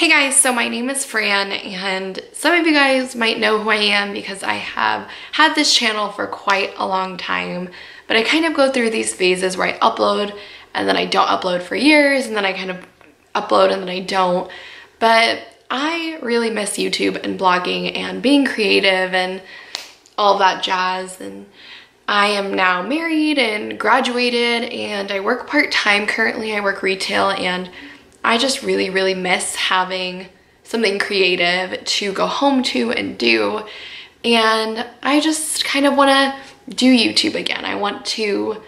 Hey guys, so my name is Fran and some of you guys might know who I am because I have had this channel for quite a long time, but I kind of go through these phases where I upload and then I don't upload for years and then I kind of upload and then I don't. But I really miss YouTube and blogging and being creative and all that jazz and I am now married and graduated and I work part-time currently. I work retail and I just really, really miss having something creative to go home to and do. And I just kind of want to do YouTube again. I want to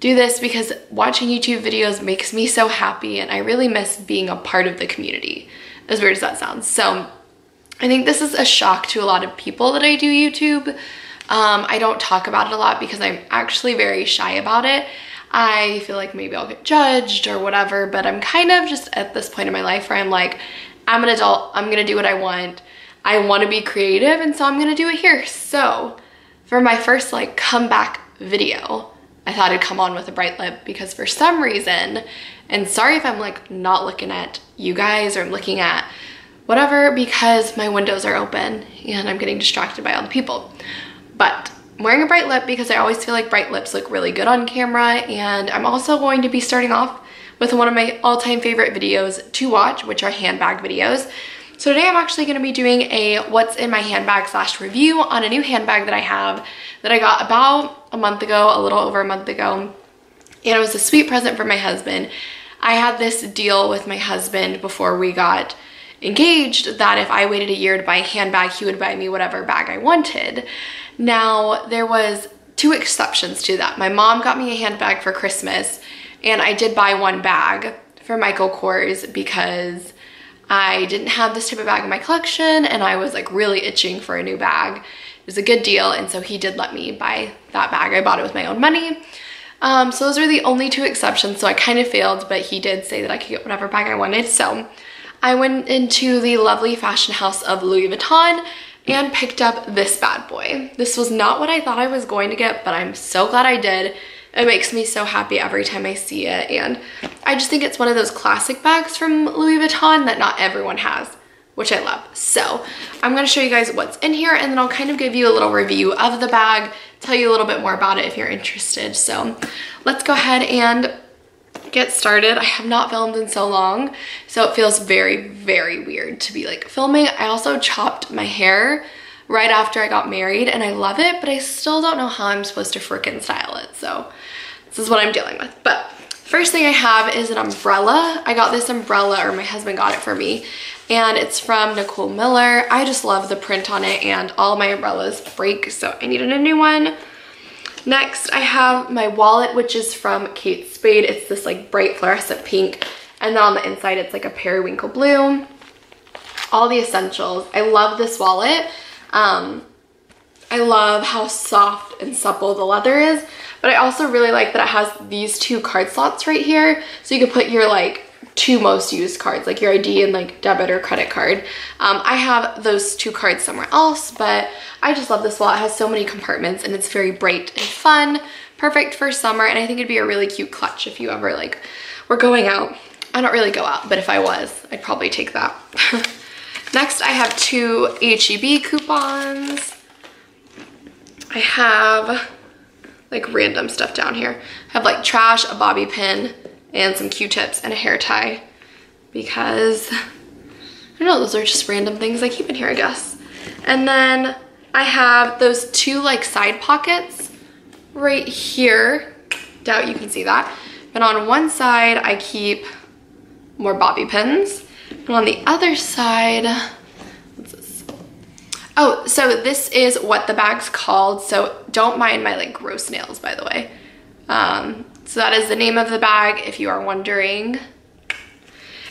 do this because watching YouTube videos makes me so happy and I really miss being a part of the community, as weird as that sounds. So I think this is a shock to a lot of people that I do YouTube. Um, I don't talk about it a lot because I'm actually very shy about it. I feel like maybe I'll get judged or whatever, but I'm kind of just at this point in my life where I'm like, I'm an adult, I'm gonna do what I want. I wanna be creative, and so I'm gonna do it here. So for my first like comeback video, I thought I'd come on with a bright lip because for some reason, and sorry if I'm like not looking at you guys or I'm looking at whatever because my windows are open and I'm getting distracted by all the people. But Wearing a bright lip because I always feel like bright lips look really good on camera and I'm also going to be starting off with one of my all-time favorite videos to watch, which are handbag videos. So today I'm actually gonna be doing a what's in my handbag slash review on a new handbag that I have that I got about a month ago, a little over a month ago. And it was a sweet present for my husband. I had this deal with my husband before we got engaged that if I waited a year to buy a handbag, he would buy me whatever bag I wanted. Now, there was two exceptions to that. My mom got me a handbag for Christmas and I did buy one bag for Michael Kors because I didn't have this type of bag in my collection and I was like really itching for a new bag. It was a good deal and so he did let me buy that bag. I bought it with my own money. Um, so those are the only two exceptions. So I kind of failed, but he did say that I could get whatever bag I wanted. So I went into the lovely fashion house of Louis Vuitton and picked up this bad boy. This was not what I thought I was going to get, but I'm so glad I did. It makes me so happy every time I see it. And I just think it's one of those classic bags from Louis Vuitton that not everyone has, which I love. So I'm gonna show you guys what's in here and then I'll kind of give you a little review of the bag, tell you a little bit more about it if you're interested. So let's go ahead and get started. I have not filmed in so long, so it feels very, very weird to be like filming. I also chopped my hair right after I got married and I love it, but I still don't know how I'm supposed to freaking style it. So this is what I'm dealing with. But first thing I have is an umbrella. I got this umbrella, or my husband got it for me, and it's from Nicole Miller. I just love the print on it and all my umbrellas break, so I needed a new one. Next, I have my wallet, which is from Kate Spade. It's this like bright fluorescent pink. And then on the inside, it's like a periwinkle blue. All the essentials. I love this wallet. Um, I love how soft and supple the leather is, but I also really like that it has these two card slots right here. So you can put your like two most used cards, like your ID and like debit or credit card. Um, I have those two cards somewhere else, but I just love this wallet. It has so many compartments and it's very bright and fun, perfect for summer. And I think it'd be a really cute clutch if you ever like were going out. I don't really go out, but if I was, I'd probably take that. Next, I have two HEB coupons. I have like random stuff down here. I have like trash, a bobby pin, and some Q-tips and a hair tie because I don't know, those are just random things I keep in here, I guess. And then I have those two like side pockets right here. Doubt you can see that. And on one side, I keep more bobby pins. And on the other side. Oh, so this is what the bag's called. So don't mind my like gross nails, by the way. Um, so that is the name of the bag if you are wondering.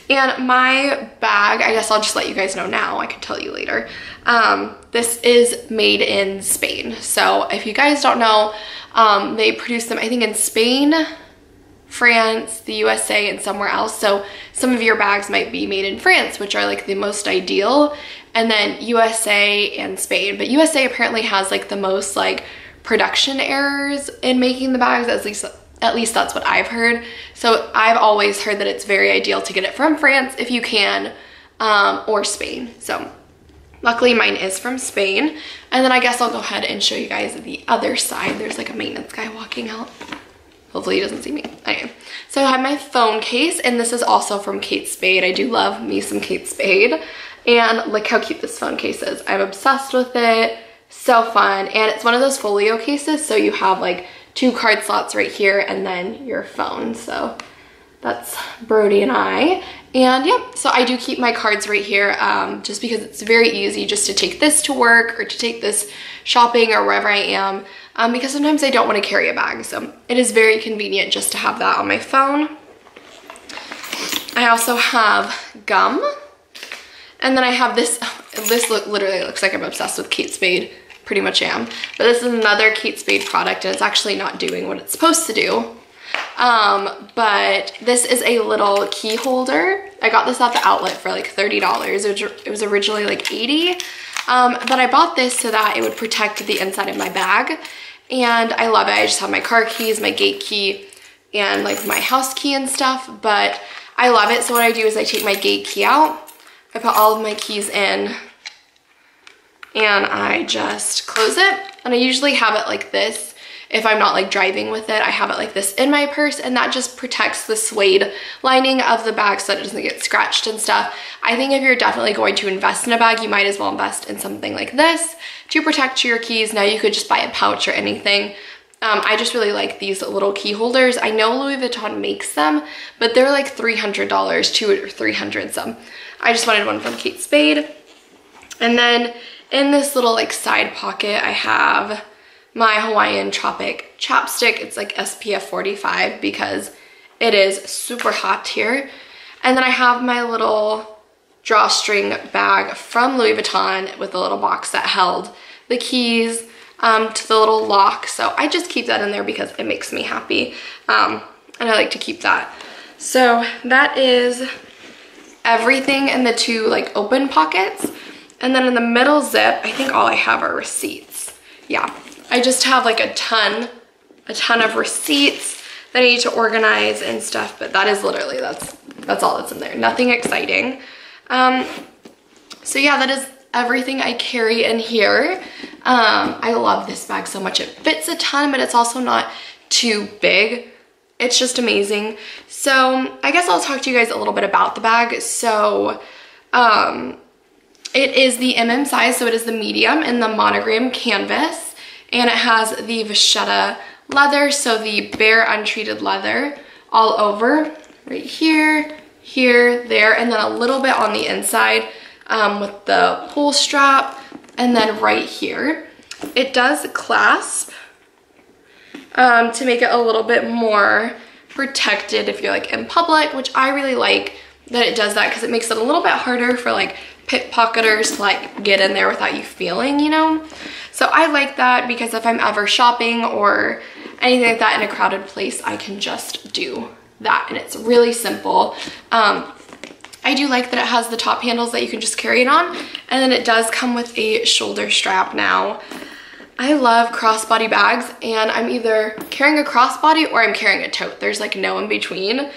And my bag, I guess I'll just let you guys know now. I can tell you later. Um, this is made in Spain. So if you guys don't know, um, they produce them, I think in Spain, France, the USA, and somewhere else. So some of your bags might be made in France, which are like the most ideal, and then USA and Spain. But USA apparently has like the most like production errors in making the bags, at least at least that's what I've heard. So I've always heard that it's very ideal to get it from France if you can. um, or Spain. So luckily mine is from Spain. And then I guess I'll go ahead and show you guys the other side. There's like a maintenance guy walking out. Hopefully he doesn't see me. Okay. So I have my phone case and this is also from Kate Spade. I do love me some Kate Spade. And look how cute this phone case is. I'm obsessed with it. So fun. And it's one of those folio cases. So you have like two card slots right here and then your phone. So that's Brody and I. And yeah, so I do keep my cards right here um, just because it's very easy just to take this to work or to take this shopping or wherever I am um, because sometimes I don't want to carry a bag. So it is very convenient just to have that on my phone. I also have gum. And then I have this, this look, literally looks like I'm obsessed with Kate Spade, pretty much am. But this is another Kate Spade product and it's actually not doing what it's supposed to do. Um, but this is a little key holder. I got this at the outlet for like $30. It was originally like 80 um, but I bought this so that it would protect the inside of my bag. And I love it. I just have my car keys, my gate key, and like my house key and stuff. But I love it. So what I do is I take my gate key out. I put all of my keys in and I just close it. And I usually have it like this if I'm not like driving with it, I have it like this in my purse and that just protects the suede lining of the bag so that it doesn't get scratched and stuff. I think if you're definitely going to invest in a bag, you might as well invest in something like this to protect your keys. Now you could just buy a pouch or anything. Um, I just really like these little key holders. I know Louis Vuitton makes them, but they're like $300, two or 300 some. I just wanted one from Kate Spade. And then in this little like side pocket, I have my Hawaiian Tropic chapstick. It's like SPF 45 because it is super hot here. And then I have my little drawstring bag from Louis Vuitton with a little box that held the keys um, to the little lock. So I just keep that in there because it makes me happy. Um, and I like to keep that. So that is everything in the two like open pockets. And then in the middle zip, I think all I have are receipts. Yeah, I just have like a ton, a ton of receipts that I need to organize and stuff, but that is literally, that's, that's all that's in there. Nothing exciting. Um, so yeah, that is everything I carry in here. Um, I love this bag so much. It fits a ton, but it's also not too big. It's just amazing. So I guess I'll talk to you guys a little bit about the bag. So um, it is the MM size, so it is the medium in the monogram canvas and it has the vachetta leather, so the bare untreated leather all over, right here, here, there, and then a little bit on the inside um, with the pull strap, and then right here. It does clasp um, to make it a little bit more protected if you're like in public, which I really like that it does that because it makes it a little bit harder for like pickpocketers like get in there without you feeling, you know? So I like that because if I'm ever shopping or anything like that in a crowded place, I can just do that. And it's really simple. Um, I do like that it has the top handles that you can just carry it on. And then it does come with a shoulder strap now. I love crossbody bags and I'm either carrying a crossbody or I'm carrying a tote. There's like no in between.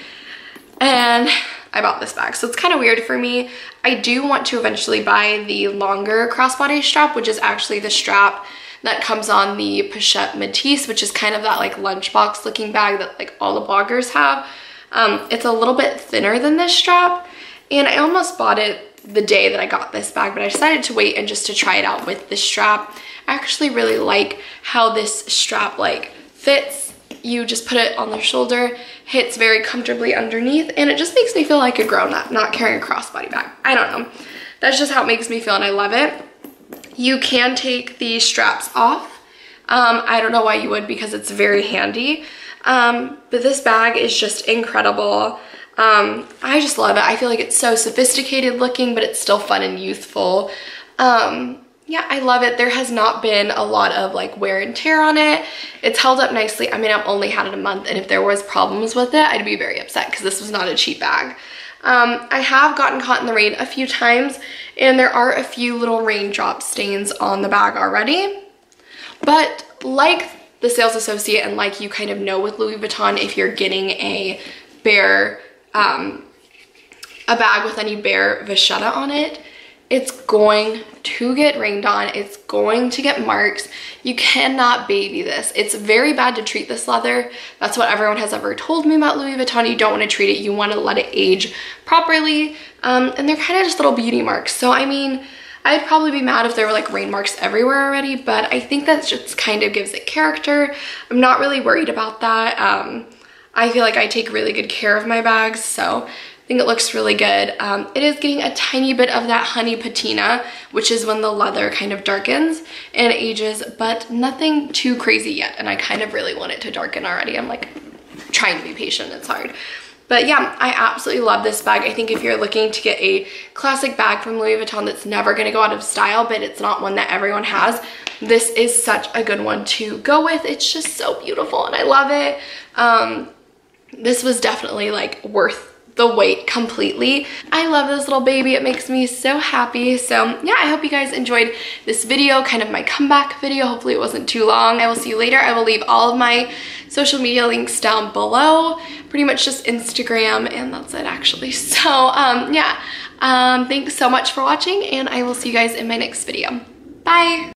And I bought this bag. So it's kind of weird for me. I do want to eventually buy the longer crossbody strap, which is actually the strap that comes on the Pochette Métis, which is kind of that like lunchbox looking bag that like all the bloggers have. Um, it's a little bit thinner than this strap. And I almost bought it the day that I got this bag, but I decided to wait and just to try it out with this strap. I actually really like how this strap like fits you just put it on the shoulder, hits very comfortably underneath, and it just makes me feel like a grown up, not carrying a crossbody bag. I don't know. That's just how it makes me feel, and I love it. You can take the straps off. Um, I don't know why you would because it's very handy. Um, but this bag is just incredible. Um, I just love it. I feel like it's so sophisticated looking, but it's still fun and youthful. Um, yeah, I love it. There has not been a lot of like wear and tear on it. It's held up nicely. I mean, I've only had it a month and if there was problems with it, I'd be very upset because this was not a cheap bag. Um, I have gotten caught in the rain a few times and there are a few little raindrop stains on the bag already. But like the sales associate and like you kind of know with Louis Vuitton, if you're getting a bare um, a bag with any bare vachetta on it, it's going to get rained on. It's going to get marks. You cannot baby this. It's very bad to treat this leather. That's what everyone has ever told me about Louis Vuitton. You don't want to treat it. You want to let it age properly. Um, and they're kind of just little beauty marks. So, I mean, I'd probably be mad if there were like rain marks everywhere already, but I think that just kind of gives it character. I'm not really worried about that. Um, I feel like I take really good care of my bags, so I think it looks really good. Um, it is getting a tiny bit of that honey patina, which is when the leather kind of darkens and ages, but nothing too crazy yet. And I kind of really want it to darken already. I'm like trying to be patient, it's hard. But yeah, I absolutely love this bag. I think if you're looking to get a classic bag from Louis Vuitton that's never gonna go out of style, but it's not one that everyone has, this is such a good one to go with. It's just so beautiful and I love it. Um, this was definitely like worth the wait completely. I love this little baby. It makes me so happy. So yeah, I hope you guys enjoyed this video, kind of my comeback video. Hopefully it wasn't too long. I will see you later. I will leave all of my social media links down below. Pretty much just Instagram and that's it actually. So um, yeah, um, thanks so much for watching and I will see you guys in my next video. Bye.